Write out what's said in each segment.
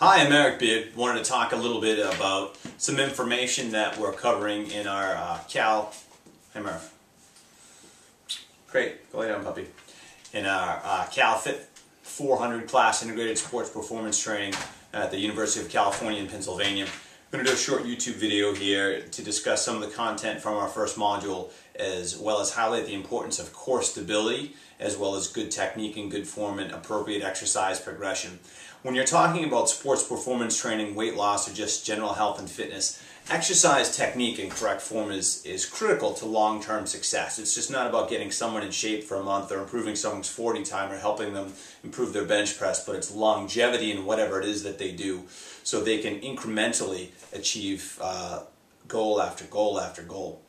Hi, I'm Eric Beard. Wanted to talk a little bit about some information that we're covering in our uh, Cal. Hey, Murph. Great. Go lay down, puppy. In our uh, Cal FITT 400 class integrated sports performance training at the University of California in Pennsylvania. I'm going to do a short YouTube video here to discuss some of the content from our first module as well as highlight the importance of core stability as well as good technique and good form and appropriate exercise progression. When you're talking about sports performance training, weight loss, or just general health and fitness, exercise technique and correct form is, is critical to long-term success. It's just not about getting someone in shape for a month or improving someone's 40 time or helping them improve their bench press, but it's longevity in whatever it is that they do so they can incrementally achieve uh, goal after goal after goal.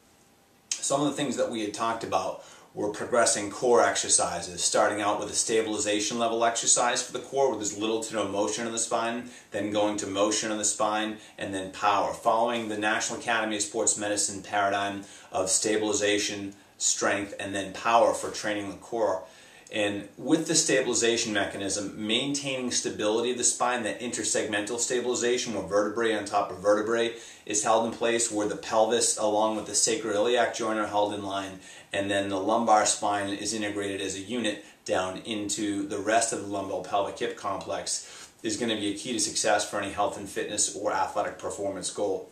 Some of the things that we had talked about we're progressing core exercises, starting out with a stabilization level exercise for the core where there's little to no motion in the spine, then going to motion in the spine, and then power. Following the National Academy of Sports Medicine paradigm of stabilization, strength, and then power for training the core. And with the stabilization mechanism, maintaining stability of the spine, that intersegmental stabilization where vertebrae on top of vertebrae is held in place, where the pelvis along with the sacroiliac joint are held in line, and then the lumbar spine is integrated as a unit down into the rest of the lumbo-pelvic hip complex is going to be a key to success for any health and fitness or athletic performance goal.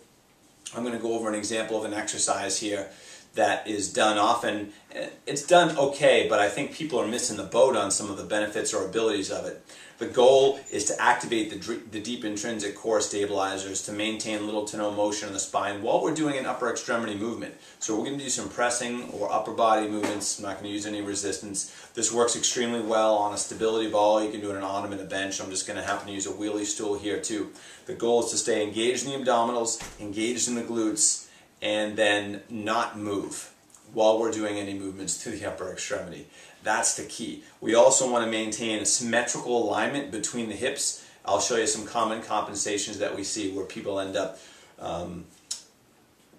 I'm going to go over an example of an exercise here that is done often. Eh, it's done okay, but I think people are missing the boat on some of the benefits or abilities of it. The goal is to activate the, the deep intrinsic core stabilizers to maintain little to no motion in the spine while we're doing an upper extremity movement. So we're going to do some pressing or upper body movements. I'm not going to use any resistance. This works extremely well on a stability ball. You can do it on an ottoman, a bench. I'm just going to happen to use a wheelie stool here too. The goal is to stay engaged in the abdominals, engaged in the glutes, and then not move while we're doing any movements to the upper extremity. That's the key. We also want to maintain a symmetrical alignment between the hips. I'll show you some common compensations that we see where people end up um,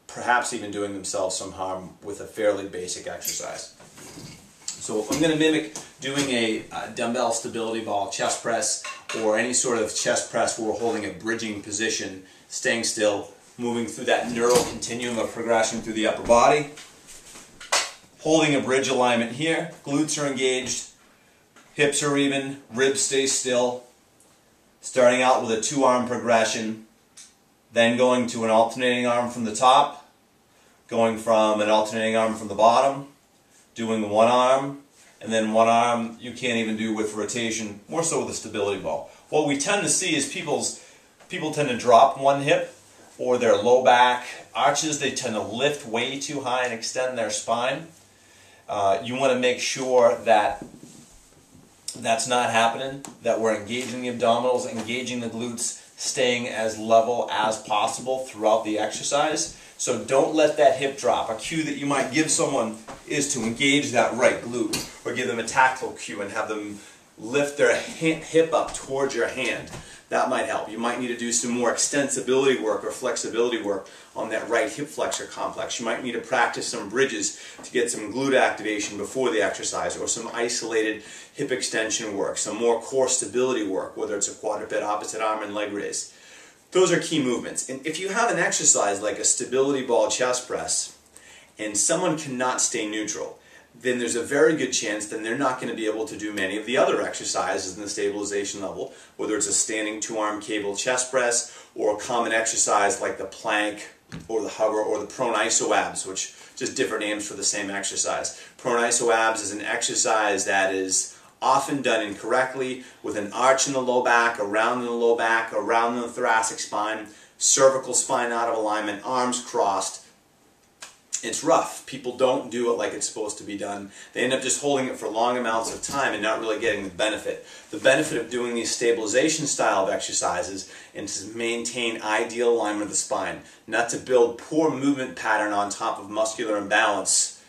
perhaps even doing themselves some harm with a fairly basic exercise. So I'm going to mimic doing a, a dumbbell stability ball chest press or any sort of chest press where we're holding a bridging position, staying still, moving through that neural continuum of progression through the upper body. Holding a bridge alignment here, glutes are engaged, hips are even, ribs stay still. Starting out with a two arm progression, then going to an alternating arm from the top, going from an alternating arm from the bottom, doing one arm, and then one arm you can't even do with rotation, more so with a stability ball. What we tend to see is people's people tend to drop one hip or their low back arches, they tend to lift way too high and extend their spine. Uh, you want to make sure that that's not happening, that we're engaging the abdominals, engaging the glutes, staying as level as possible throughout the exercise. So don't let that hip drop. A cue that you might give someone is to engage that right glute or give them a tactile cue and have them lift their hip up towards your hand. That might help. You might need to do some more extensibility work or flexibility work on that right hip flexor complex. You might need to practice some bridges to get some glute activation before the exercise or some isolated hip extension work, some more core stability work, whether it's a quadruped opposite arm and leg raise. Those are key movements. And if you have an exercise like a stability ball chest press and someone cannot stay neutral, then there's a very good chance then they're not going to be able to do many of the other exercises in the stabilization level, whether it's a standing two-arm cable chest press or a common exercise like the plank or the hover or the prone iso abs, which just different names for the same exercise. Prone iso abs is an exercise that is often done incorrectly with an arch in the low back, around in the low back, around the thoracic spine, cervical spine out of alignment, arms crossed, it's rough. People don't do it like it's supposed to be done. They end up just holding it for long amounts of time and not really getting the benefit. The benefit of doing these stabilization style of exercises is to maintain ideal alignment of the spine, not to build poor movement pattern on top of muscular imbalance.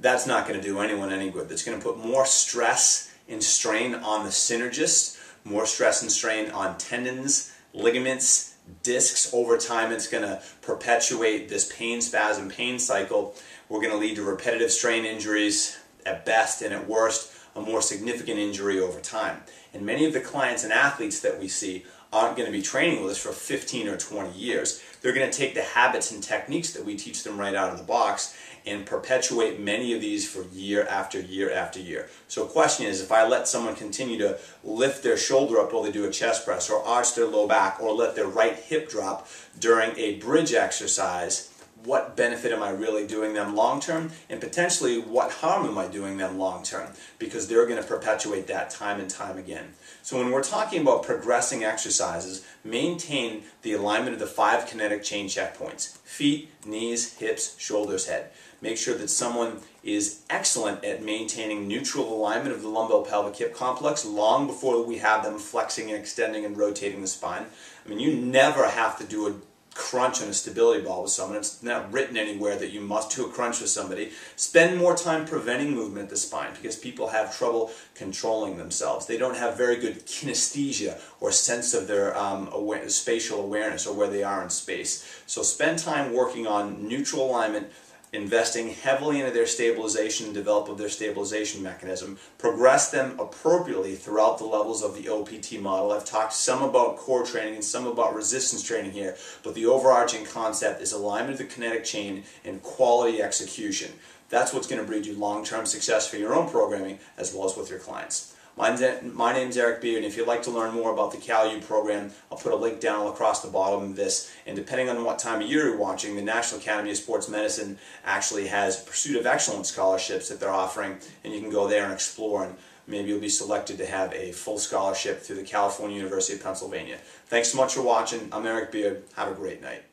That's not going to do anyone any good. That's going to put more stress and strain on the synergist, more stress and strain on tendons, ligaments, discs over time. It's going to perpetuate this pain spasm pain cycle. We're going to lead to repetitive strain injuries at best and at worst a more significant injury over time. And many of the clients and athletes that we see aren't going to be training with us for 15 or 20 years. They're going to take the habits and techniques that we teach them right out of the box and perpetuate many of these for year after year after year. So question is, if I let someone continue to lift their shoulder up while they do a chest press or arch their low back or let their right hip drop during a bridge exercise, what benefit am I really doing them long term, and potentially what harm am I doing them long term, because they're going to perpetuate that time and time again. So when we're talking about progressing exercises, maintain the alignment of the five kinetic chain checkpoints, feet, knees, hips, shoulders, head. Make sure that someone is excellent at maintaining neutral alignment of the lumbopelvic hip complex long before we have them flexing and extending and rotating the spine. I mean, you never have to do a crunch on a stability ball with someone. It's not written anywhere that you must do a crunch with somebody. Spend more time preventing movement at the spine because people have trouble controlling themselves. They don't have very good kinesthesia or sense of their um, spatial awareness or where they are in space. So spend time working on neutral alignment investing heavily into their stabilization and develop of their stabilization mechanism, progress them appropriately throughout the levels of the OPT model. I've talked some about core training and some about resistance training here, but the overarching concept is alignment of the kinetic chain and quality execution. That's what's going to breed you long-term success for your own programming as well as with your clients. My name is Eric Beard, and if you'd like to learn more about the CalU program, I'll put a link down across the bottom of this. And depending on what time of year you're watching, the National Academy of Sports Medicine actually has Pursuit of Excellence scholarships that they're offering, and you can go there and explore, and maybe you'll be selected to have a full scholarship through the California University of Pennsylvania. Thanks so much for watching. I'm Eric Beard. Have a great night.